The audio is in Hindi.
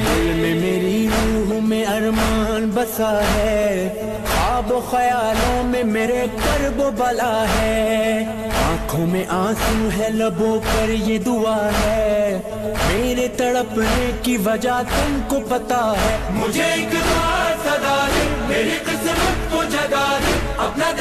में मेरी रूह में अरमान बसा है। आप ख्यालों में मेरे कर्ब बला है। आँखों में आँसू है, लबों पर ये दुआ है। मेरे तड़पने की वजह तुमको पता है। मुझे एक बार सदा दे, मेरी किस्मत को जगा दे, अपना